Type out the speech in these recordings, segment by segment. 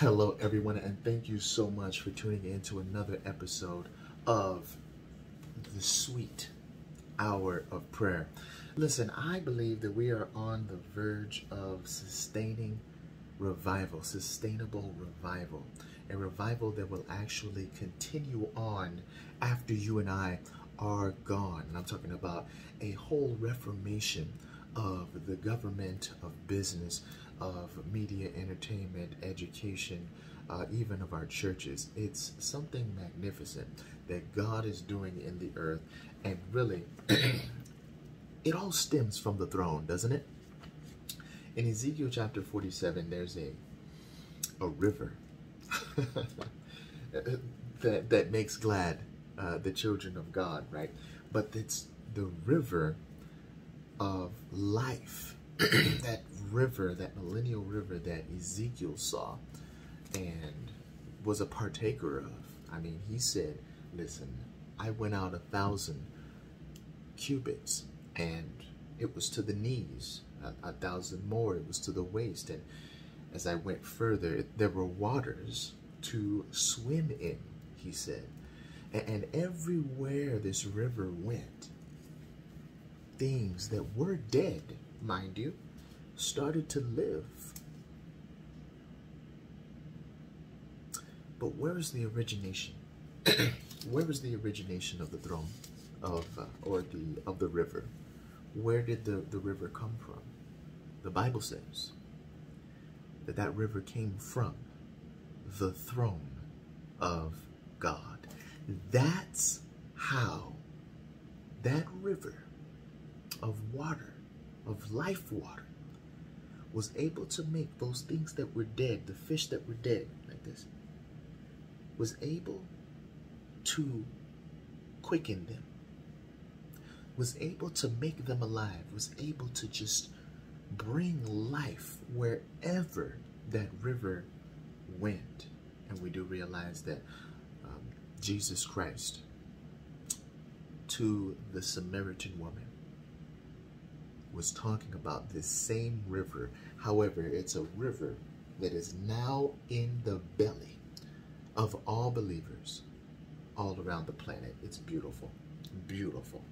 Hello, everyone, and thank you so much for tuning in to another episode of the sweet hour of prayer. Listen, I believe that we are on the verge of sustaining revival, sustainable revival, a revival that will actually continue on after you and I are gone. And I'm talking about a whole reformation of the government, of business, of media, entertainment, education, uh, even of our churches. It's something magnificent that God is doing in the earth. And really, it all stems from the throne, doesn't it? In Ezekiel chapter 47, there's a, a river that, that makes glad uh, the children of God, right? But it's the river of life that river, that millennial river that Ezekiel saw and was a partaker of. I mean, he said, listen, I went out a thousand cubits and it was to the knees, a, a thousand more, it was to the waist. And as I went further, there were waters to swim in, he said. And, and everywhere this river went, things that were dead, mind you, started to live. But where is the origination? where is the origination of the throne of uh, or the of the river? Where did the, the river come from? The Bible says that that river came from the throne of God. That's how that river of water, of life water, was able to make those things that were dead, the fish that were dead, like this, was able to quicken them, was able to make them alive, was able to just bring life wherever that river went. And we do realize that um, Jesus Christ to the Samaritan woman was talking about this same river. However, it's a river that is now in the belly of all believers all around the planet. It's beautiful, beautiful.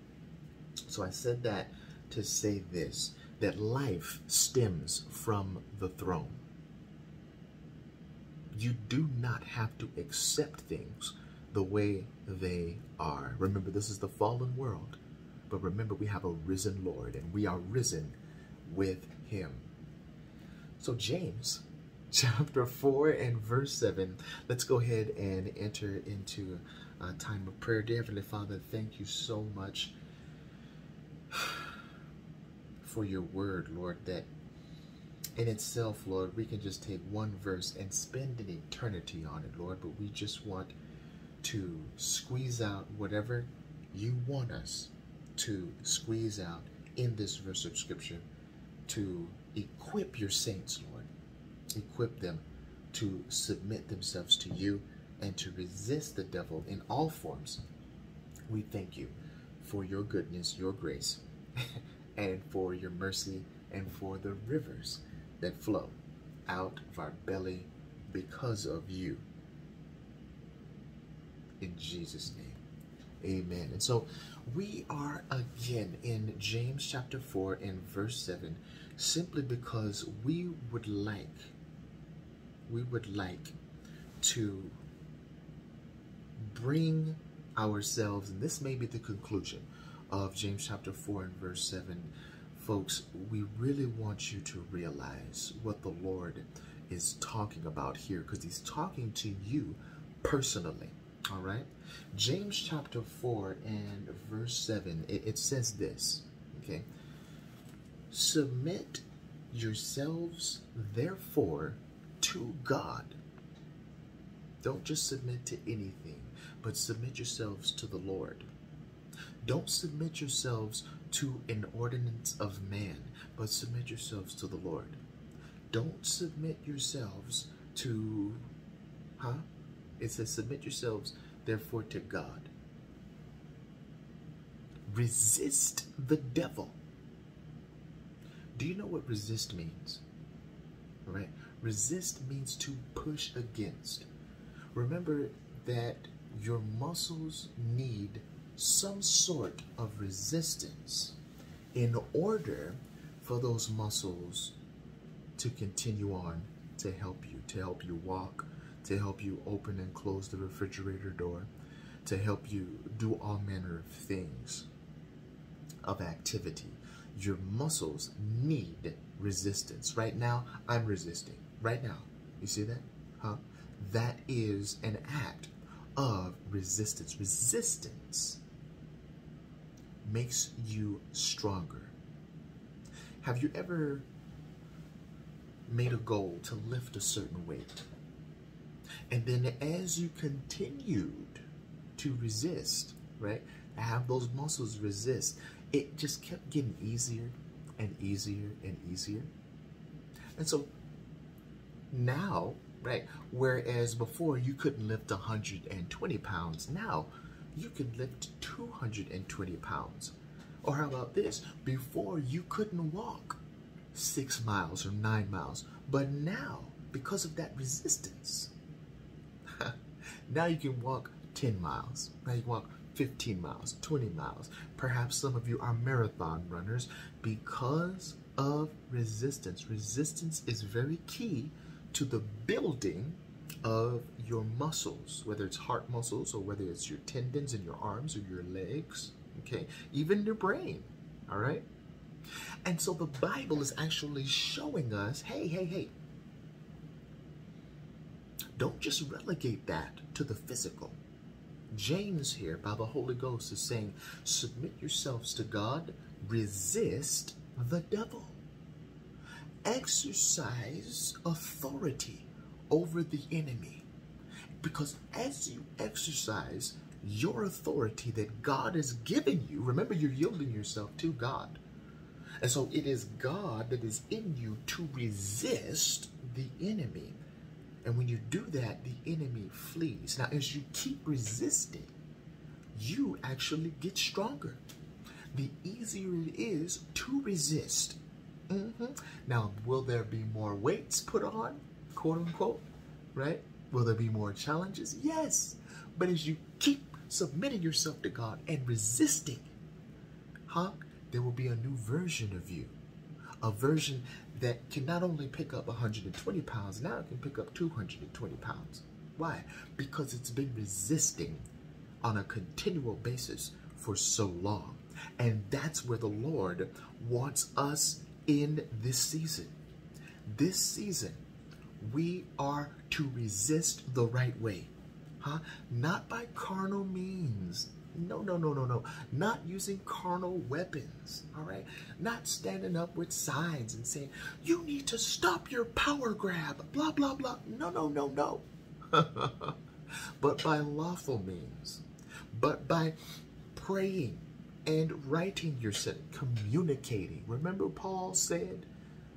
So I said that to say this, that life stems from the throne. You do not have to accept things the way they are. Remember, this is the fallen world. But remember, we have a risen Lord, and we are risen with him. So, James chapter 4 and verse 7, let's go ahead and enter into a time of prayer. Dear Heavenly Father, thank you so much for your word, Lord, that in itself, Lord, we can just take one verse and spend an eternity on it, Lord, but we just want to squeeze out whatever you want us to squeeze out in this verse of scripture to equip your saints, Lord. Equip them to submit themselves to you and to resist the devil in all forms. We thank you for your goodness, your grace, and for your mercy and for the rivers that flow out of our belly because of you. In Jesus' name. Amen. And so we are again in James chapter 4 and verse 7 simply because we would like we would like to bring ourselves and this may be the conclusion of James chapter 4 and verse 7 folks we really want you to realize what the Lord is talking about here because he's talking to you personally all right. James chapter 4 and verse 7, it, it says this, okay? Submit yourselves, therefore, to God. Don't just submit to anything, but submit yourselves to the Lord. Don't submit yourselves to an ordinance of man, but submit yourselves to the Lord. Don't submit yourselves to, huh? It says, Submit yourselves, therefore, to God. Resist the devil. Do you know what resist means? Right? Resist means to push against. Remember that your muscles need some sort of resistance in order for those muscles to continue on to help you, to help you walk, to help you open and close the refrigerator door, to help you do all manner of things of activity. Your muscles need resistance. Right now, I'm resisting. Right now. You see that? Huh? That is an act of resistance. Resistance makes you stronger. Have you ever made a goal to lift a certain weight? And then as you continued to resist, right, have those muscles resist, it just kept getting easier and easier and easier. And so now, right, whereas before you couldn't lift 120 pounds, now you can lift 220 pounds. Or how about this? Before you couldn't walk six miles or nine miles, but now, because of that resistance, now you can walk 10 miles. Now you can walk 15 miles, 20 miles. Perhaps some of you are marathon runners because of resistance. Resistance is very key to the building of your muscles, whether it's heart muscles or whether it's your tendons in your arms or your legs, okay, even your brain, all right? And so the Bible is actually showing us hey, hey, hey, don't just relegate that to the physical. James here, by the Holy Ghost, is saying, submit yourselves to God, resist the devil. Exercise authority over the enemy. Because as you exercise your authority that God has given you, remember you're yielding yourself to God. And so it is God that is in you to resist the enemy. And when you do that, the enemy flees. Now, as you keep resisting, you actually get stronger. The easier it is to resist. Mm -hmm. Now, will there be more weights put on, quote unquote, right? Will there be more challenges? Yes. But as you keep submitting yourself to God and resisting, huh? There will be a new version of you. A version that can not only pick up 120 pounds, now it can pick up 220 pounds. Why? Because it's been resisting on a continual basis for so long. And that's where the Lord wants us in this season. This season, we are to resist the right way, huh? Not by carnal means, no, no, no, no, no. Not using carnal weapons, all right? Not standing up with signs and saying, you need to stop your power grab, blah, blah, blah. No, no, no, no. but by lawful means, but by praying and writing yourself, communicating. Remember Paul said,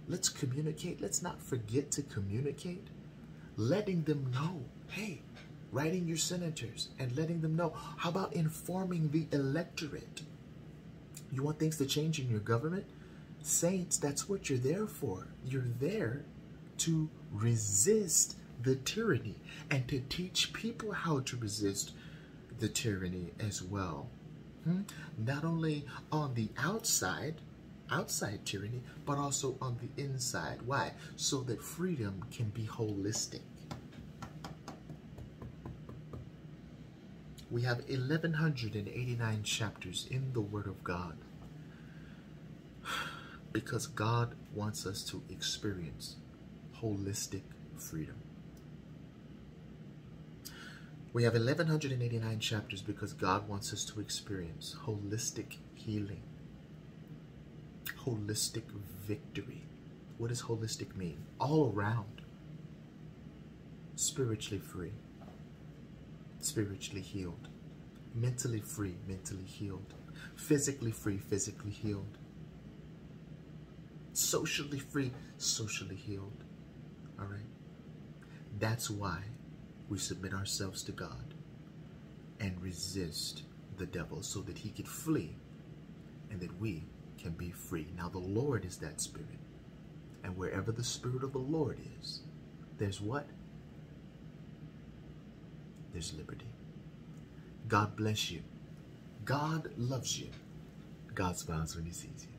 let's communicate. Let's not forget to communicate. Letting them know, hey, writing your senators and letting them know. How about informing the electorate? You want things to change in your government? Saints, that's what you're there for. You're there to resist the tyranny and to teach people how to resist the tyranny as well. Hmm? Not only on the outside, outside tyranny, but also on the inside. Why? So that freedom can be holistic. We have 1189 chapters in the Word of God because God wants us to experience holistic freedom. We have 1189 chapters because God wants us to experience holistic healing, holistic victory. What does holistic mean? All around, spiritually free spiritually healed, mentally free, mentally healed, physically free, physically healed, socially free, socially healed. All right? That's why we submit ourselves to God and resist the devil so that he could flee and that we can be free. Now, the Lord is that spirit. And wherever the spirit of the Lord is, there's what? There's liberty. God bless you. God loves you. God smiles when he sees you.